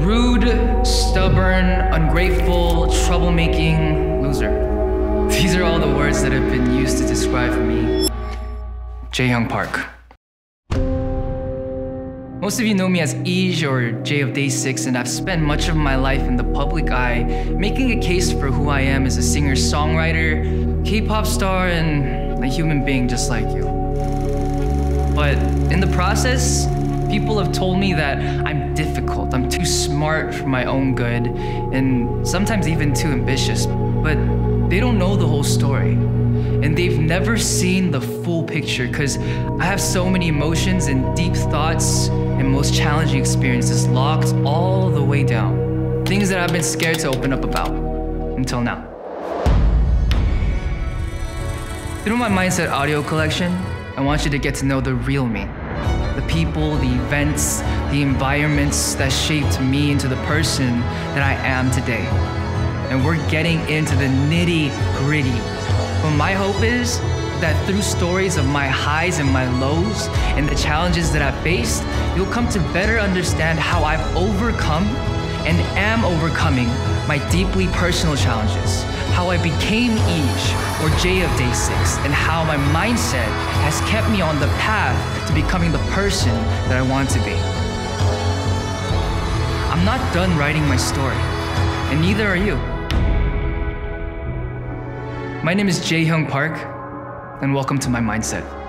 Rude, stubborn, ungrateful, troublemaking loser. These are all the words that have been used to describe me. Jae Hyung Park. Most of you know me as eaJ or Jae of Day 6, and I've spent much of my life in the public eye making a case for who I am as a singer songwriter, K pop star, and a human being just like you. But in the process, people have told me that I'm difficult, I'm too smart for my own good, and sometimes even too ambitious. But they don't know the whole story and they've never seen the full picture because I have so many emotions and deep thoughts and most challenging experiences locked all the way down. Things that I've been scared to open up about until now. Through my Mindset audio collection, I want you to get to know the real me. The people, the events, the environments that shaped me into the person that I am today. And we're getting into the nitty gritty but my hope is that through stories of my highs and my lows and the challenges that I've faced, you'll come to better understand how I've overcome and am overcoming my deeply personal challenges, how I became eaJ or Jae of Day 6, and how my mindset has kept me on the path to becoming the person that I want to be. I'm not done writing my story, and neither are you. My name is Jae Hyung Park, and welcome to my mindset.